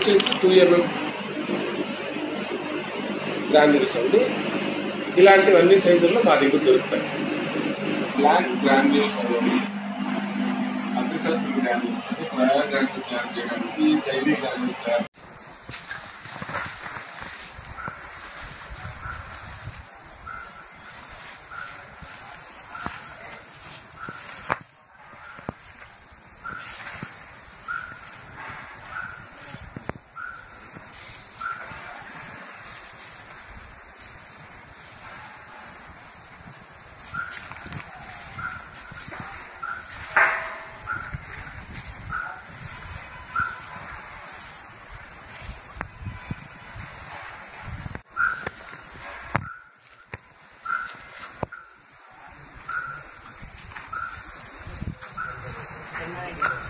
వచ్చేసి two MM granules అండి ఇలాంటివన్నీ సైజుల్లో మా దగ్గర దొరుకుతాయి. బ్లాక్ గ్రాన్యూల్స్ అనేవి అగ్రికల్చర్ గ్రాన్యూల్స్ అంటే ప్రయాణ గ్రాన్యూల్స్ తయారు చేయడానికి చైనీ గ్రాన్యూల్స్ తయారు nine.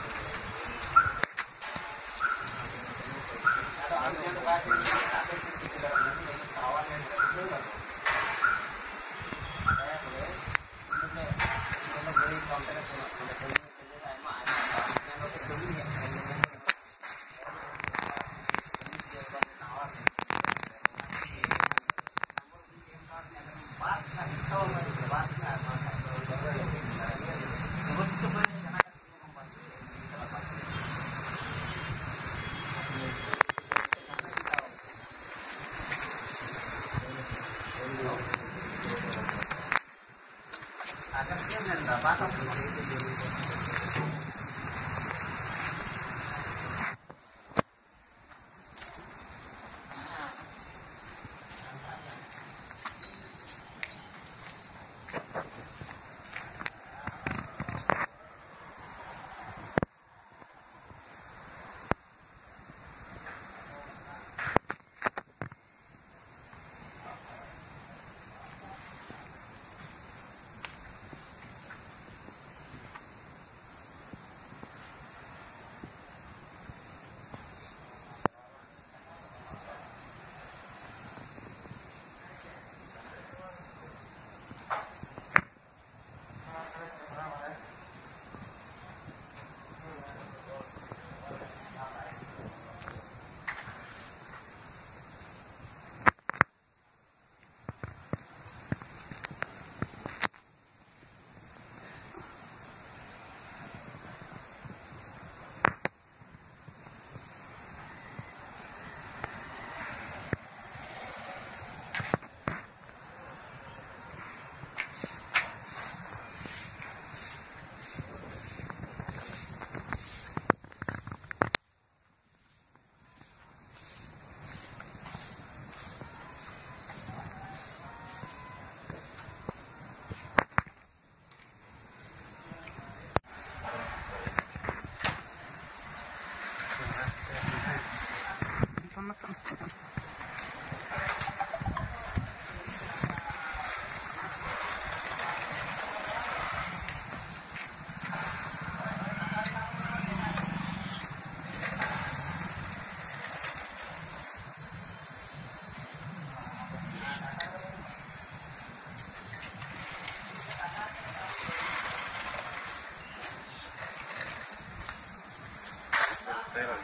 Pero,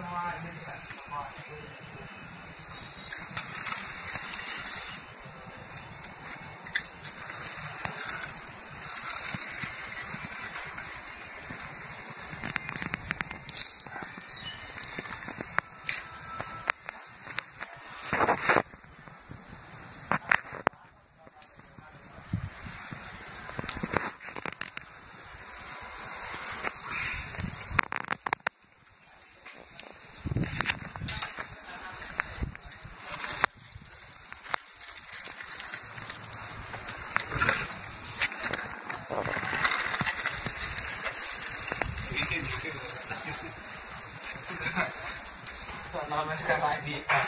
lot. kehidupan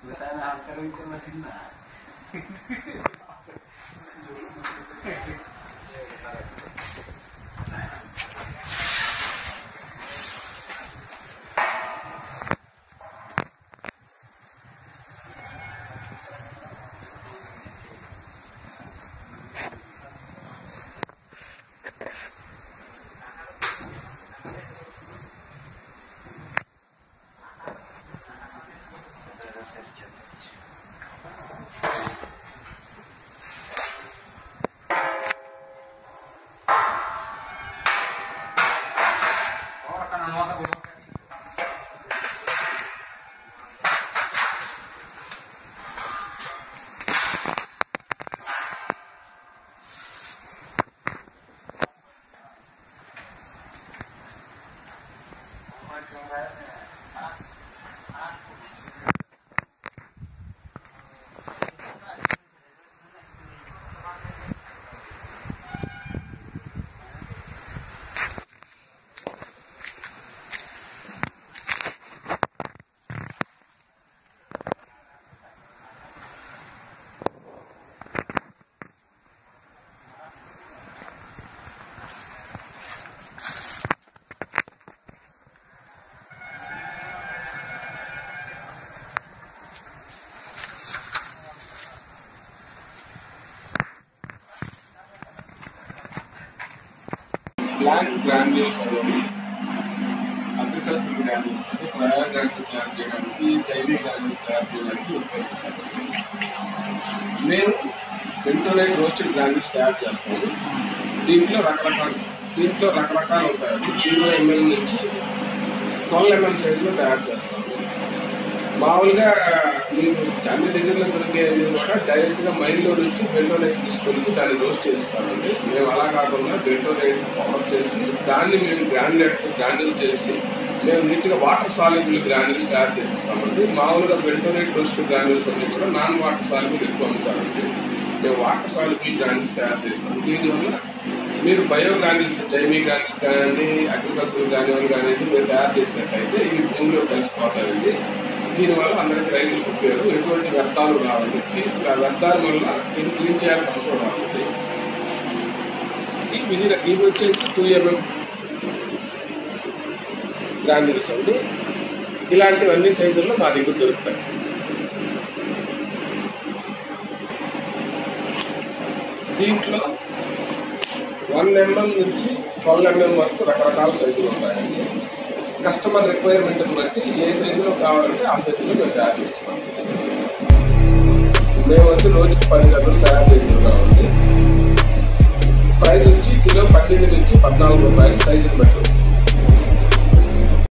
Bukan angker masih. Black granules అనేవి అగ్రికల్చర్ గ్రాన్యూల్స్ అంటే ప్రయాణ గ్రాన్యూల్స్ తయారు చేయడానికి చైనీ గ్రాన్యూల్స్ తయారు చేయడానికి ఉపయోగిస్తారు. మేము బెంటోనైట్ రోస్టెడ్ గ్రాన్యూల్స్ తయారు చేస్తాము దీంట్లో రకరకాల దీంట్లో రకరకాలు ఉంటాయి. జీరో ఎంఎల్ నుంచి ట్వెల్వ్ ఎంఎల్ సైజులో తయారు చేస్తాము మామూలుగా మీరు అన్ని దగ్గరలో దొరికే కూడా డైరెక్ట్గా మైండ్లో నుంచి బెంటోనైట్ తీసుకొని దాన్ని రోస్ట్ చేస్తామండి. మేము అలా కాకుండా బెంటోనైట్ పవర్ చేసి దాన్ని మేము గ్రాన్యులేట్ గ్రాన్యుల్ చేసి మేము నీట్గా వాటర్ సాల్యుబుల్ గ్రాన్యూల్స్ తయారు చేసిస్తామండి. మామూలుగా మామూలుగా బెంటోనైట్ రోస్ట్ గ్రాన్యూల్స్ అన్ని కూడా నాన్ వాటర్ సాల్యుబుల్ ఎక్కువ అమ్ముతారండి. మేము వాటర్ సాల్యుబుల్ గ్రాన్యూల్స్ తయారు చేస్తాం. దీనివల్ల మీరు బయో గ్రాన్యూల్స్ జైవీ గ్రాన్యూల్స్ కానివ్వండి అగ్రికల్చర్ గ్రాన్యూల్ కానివ్వండి మీరు తయారు చేసినట్టయితే ఇవి భూమిలో కలిసిపోతాయండి. దీనివల్ల అందరికీ రైతులకు ఉపయోగం. ఎటువంటి వ్యర్థాలు రావాలి తీసుకు వ్యర్థాల వల్ల నేను క్లీన్ చేయాల్సిన అవసరం రావండి ఇది ఇది వచ్చేసి టూ ఎంఎం గ్రాన్యూల్స్ అండి. ఇలాంటివన్నీ సైజుల్లో మా దగ్గర దొరుకుతాయి. దీంట్లో వన్ ఎంఎం నుంచి ట్వెల్వ్ ఎంఎం వరకు రకరకాల సైజులు ఉంటాయండి. కస్టమర్ రిక్వైర్మెంట్ని బట్టి ఏ సైజులో కావాలంటే ఆ సైజులో మేము తయారు చేస్తున్నాం మేము వచ్చి రోజుకి పది గంటలు తయారు చేస్తున్నాం ప్రైస్ వచ్చి కిలో పద్దెనిమిది నుంచి పద్నాలుగు రూపాయలు సైజుని బట్టి.